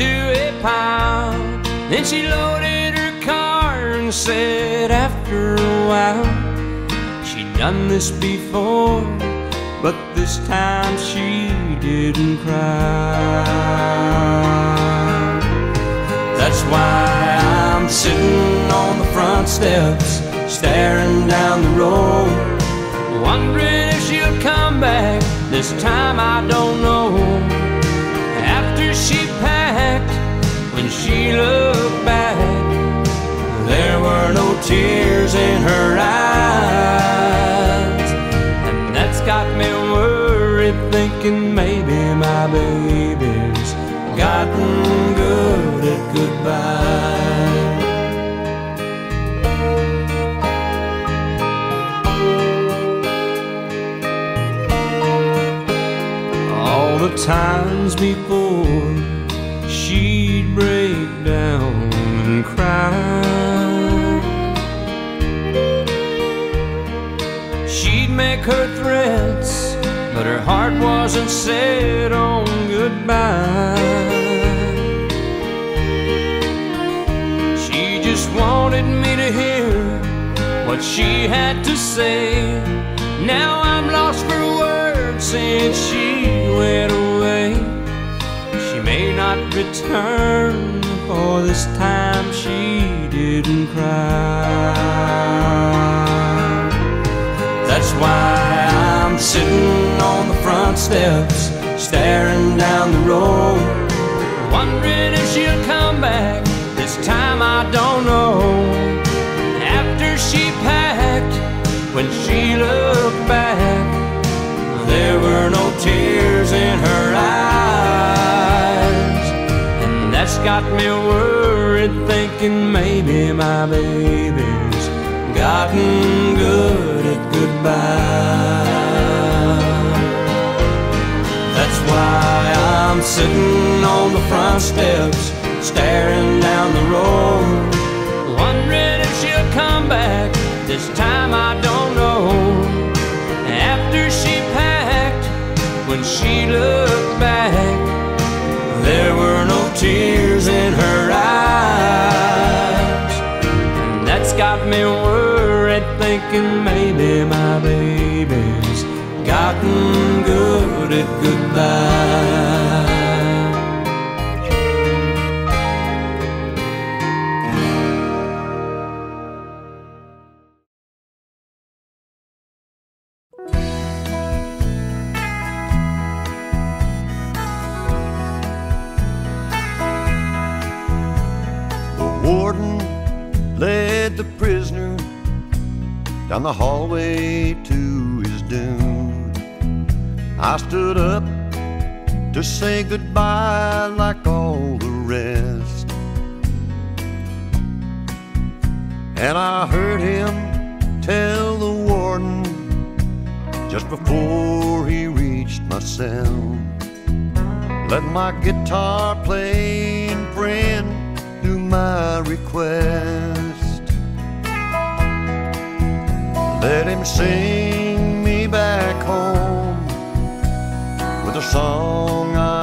into a pile. Then she loaded her car and said after a while, she'd done this before, but this time she didn't cry. That's why I'm sitting on the front steps, staring down the road, wondering if she'll come back. This time I don't know. When she looked back, there were no tears in her eyes. And that's got me worried, thinking maybe my baby's gotten good at goodbye. All the times before her threats, but her heart wasn't set on goodbye. She just wanted me to hear what she had to say. Now I'm lost for words since she went away. She may not return, for this time she didn't cry. Why I'm sitting on the front steps, staring down the road, wondering if she'll come back. This time I don't know. After she packed, when she looked back, there were no tears in her eyes. And that's got me worried, thinking maybe my baby's gotten good at. That's why I'm sitting on the front steps, staring down the road, wondering if she'll come back. This time I don't know. After she packed, when she looked back, there were no tears in her eyes. And that's got me worried, thinking maybe my baby's gotten good at goodbye. The warden led the prisoner down the hallway to his doom. I stood up to say goodbye like all the rest. And I heard him tell the warden just before he reached my cell. Let my guitar playing friend do my request. Let him sing me back home with a song I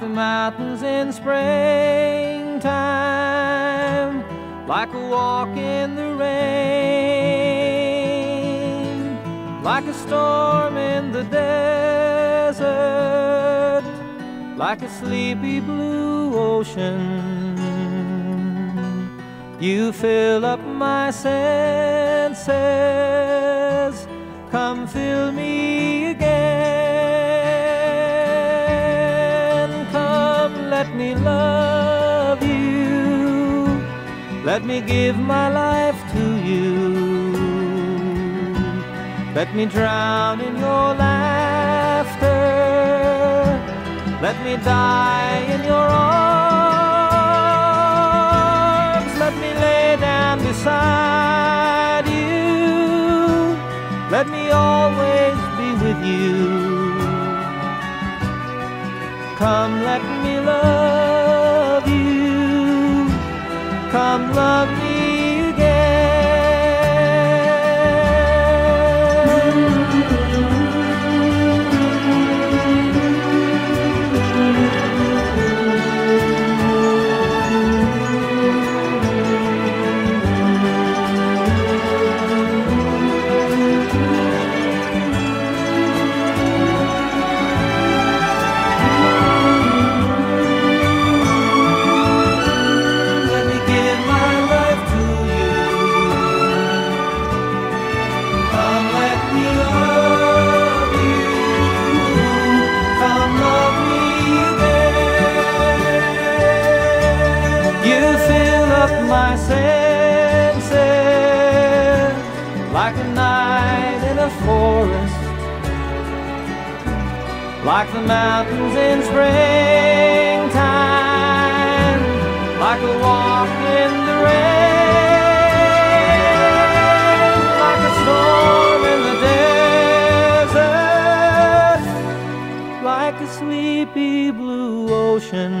the mountains in springtime, like a walk in the rain, like a storm in the desert, like a sleepy blue ocean. You fill up my senses. Come fill me again. Love you. Let me give my life to you. Let me drown in your laughter. Let me die in your arms. Let me lay down beside you. Let me always be with you. Come, let me love. Come, love me mountains in springtime, like a walk in the rain, like a storm in the desert, like a sleepy blue ocean.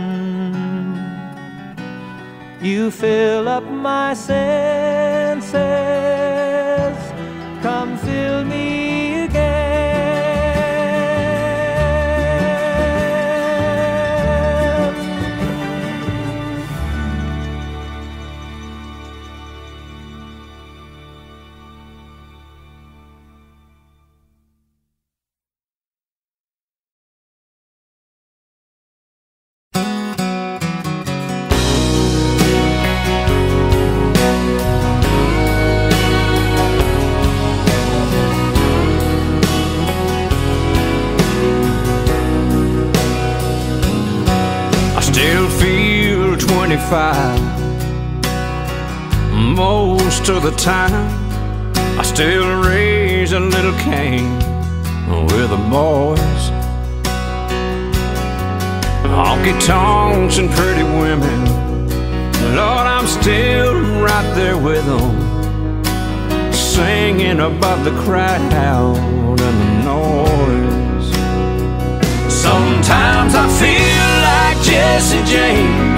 You fill up my senses. 25 most of the time. I still raise a little Cain with the boys. Honky tonks and pretty women. Lord, I'm still right there with them, singing above the crowd and the noise. Sometimes I feel like Jesse James,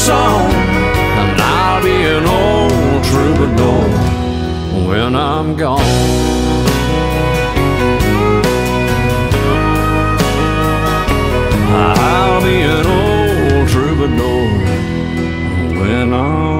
song, and I'll be an old troubadour when I'm gone. I'll be an old troubadour when I'm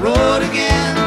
Road again,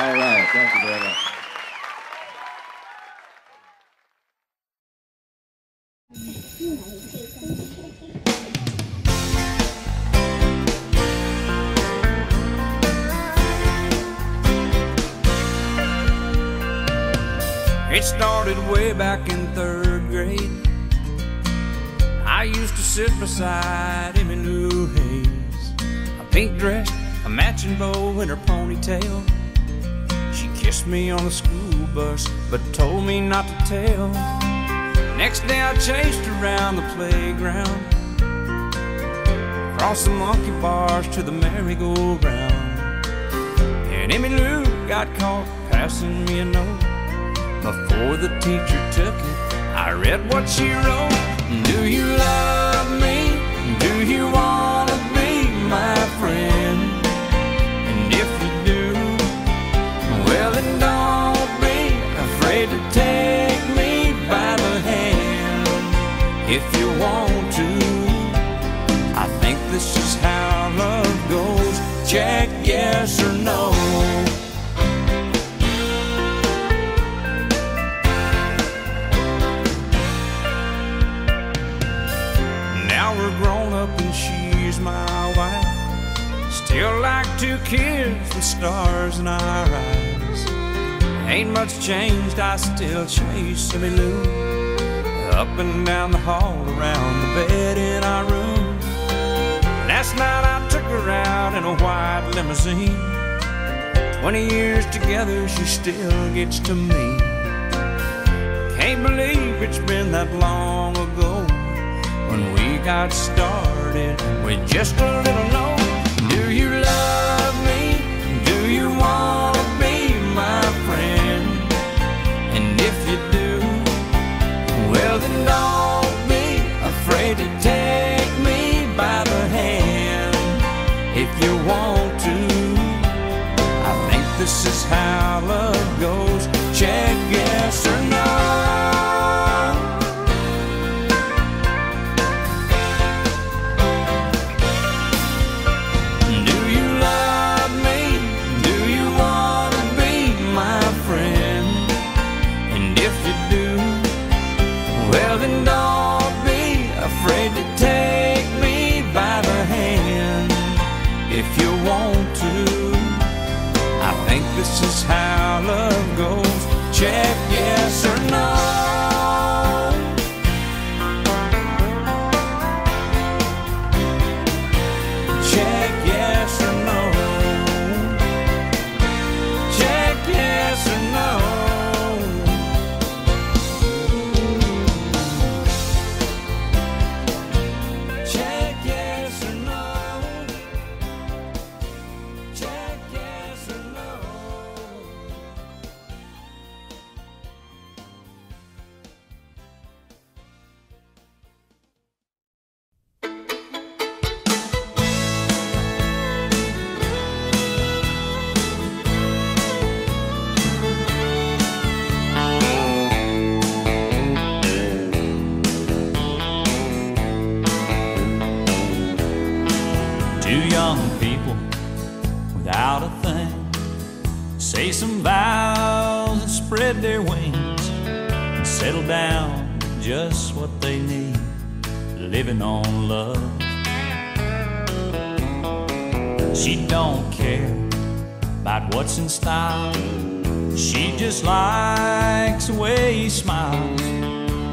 All right, thank you very much. It started way back in third grade. I used to sit beside Emmy Lou Hayes, a pink dress, a matching bow, and her ponytail. Kissed me on the school bus, but told me not to tell. Next day I chased around the playground, across the monkey bars to the merry-go-round. And Emmy Lou got caught passing me a note. Before the teacher took it, I read what she wrote. Do you love stars in our eyes. Ain't much changed, I still chase Emmy Lou. Up and down the hall, around the bed in our room. Last night I took her out in a white limousine. Twenty years together, she still gets to me. Can't believe it's been that long ago when we got started with just a little note. Do you love this is how love goes. Check yes or no. Love goes. Check yes just what they need, living on love. She don't care about what's in style. She just likes the way he smiles.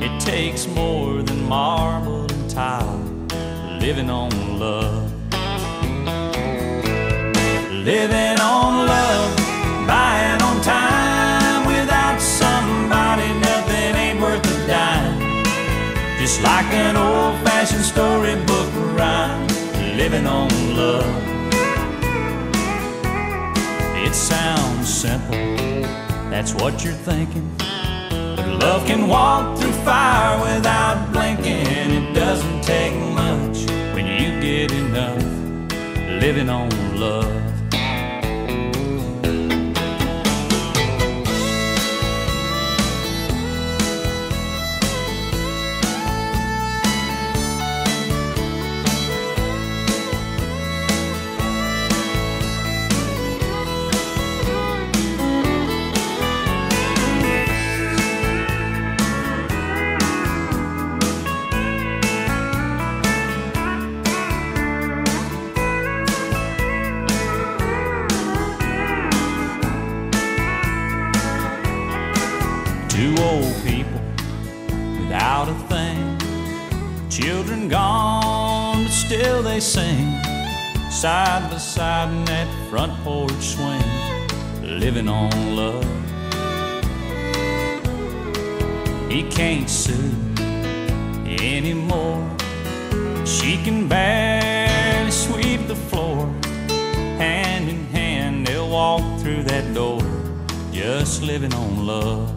It takes more than marble and tile, living on love. Living on love, buying Just like an old fashioned storybook rhyme. Living on love. It sounds simple, that's what you're thinking. But love can walk through fire without blinking. It doesn't take much when you get enough. Living on love. Two old people without a thing. Children gone, but still they sing. Side by side in that front porch swing. Living on love. He can't sue anymore. She can barely sweep the floor. Hand in hand, they'll walk through that door, just living on love.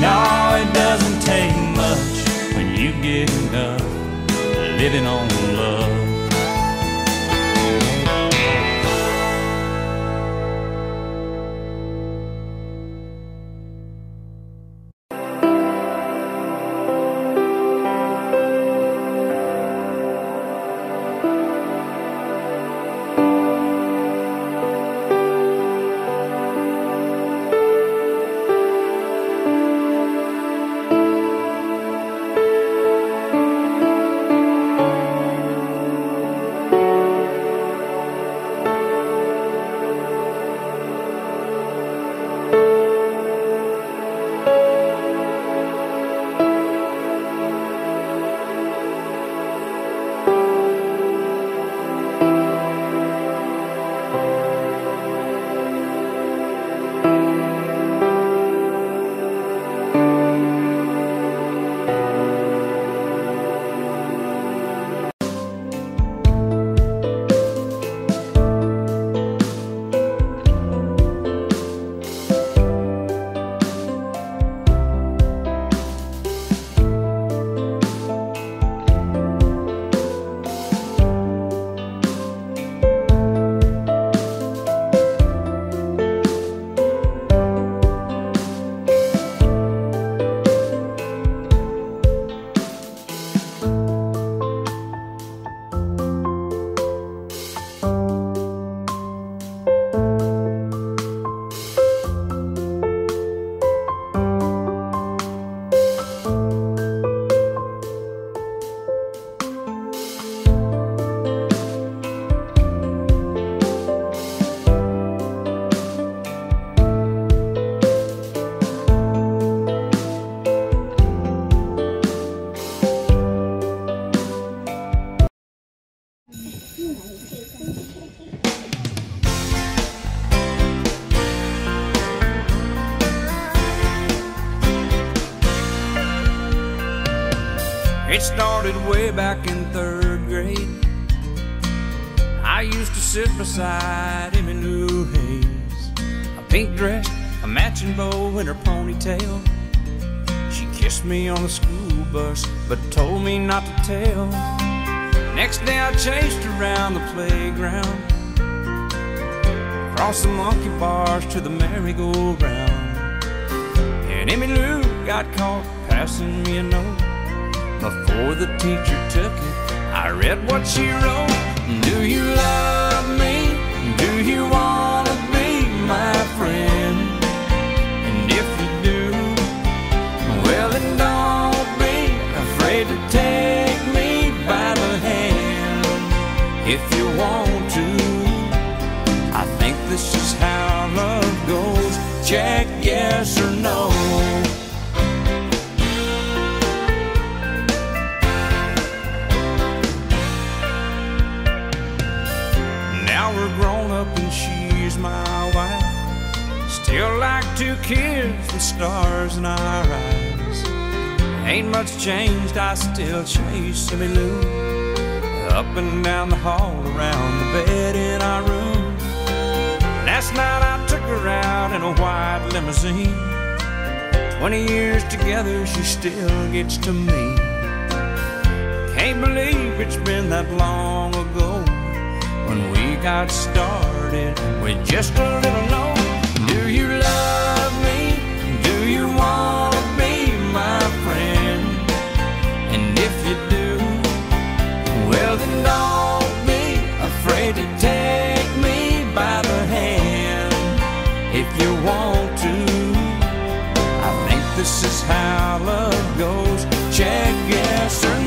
No, it doesn't take much when you get enough living on love. Back in third grade. I used to sit beside Emmylou Hayes, a pink dress, a matching bow in her ponytail. She kissed me on the school bus, but told me not to tell. Next day I chased around the playground, across the monkey bars to the merry-go-round. And Emmylou got caught passing me a note. Before the teacher took it, I read what she wrote. Do you love me? Do you wanna be my friend? And if you do, well then don't be afraid to take me by the hand. If you want to, I think this is how love goes. Check yes or no. Still like two kids with stars in our eyes. Ain't much changed, I still chase Emmy Lou. Up and down the hall, around the bed in our room. Last night I took her out in a white limousine. Twenty years together, she still gets to me. Can't believe it's been that long ago when we got started with just a little note. This is how love goes. Check yes or